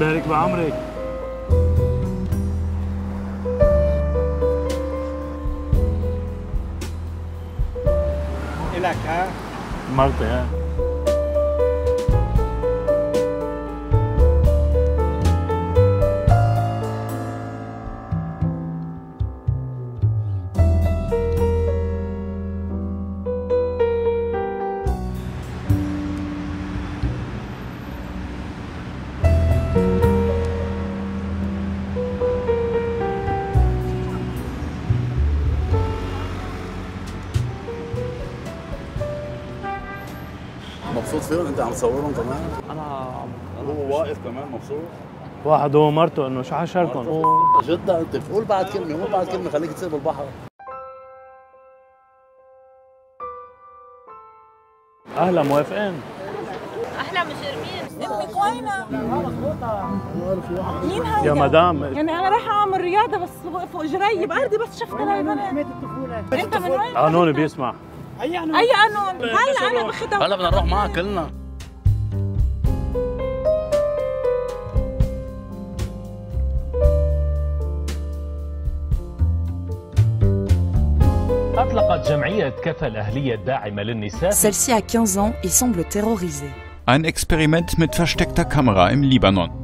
Dirk Waamrijk. Elaka. Marte. مبسوط فيهم؟ انت عم تصورهم كمان؟ أنا هو واقف كمان مبسوط؟ واحد هو مرته إنه شو حشركم جدا. انت قول بعد كلمة قول بعد كلمة خليك تصير بالبحر أهلا موافقين؟ أحلى مشرمين أمك وينها؟ مين يا؟ مدام. يعني أنا رايحة أعمل رياضة بس وقفوا اجري بردي بس شفت هاي البنت أنت من وين؟ قانوني بيسمع. اي قانون؟ هلا أنا باخدها هلا بدنا نروح معك كلنا أطلقت جمعية كفى الأهلية الداعمة للنساء Celle-ci a 15 ans et semble terrorisée. Ein Experiment mit versteckter Kamera im Libanon.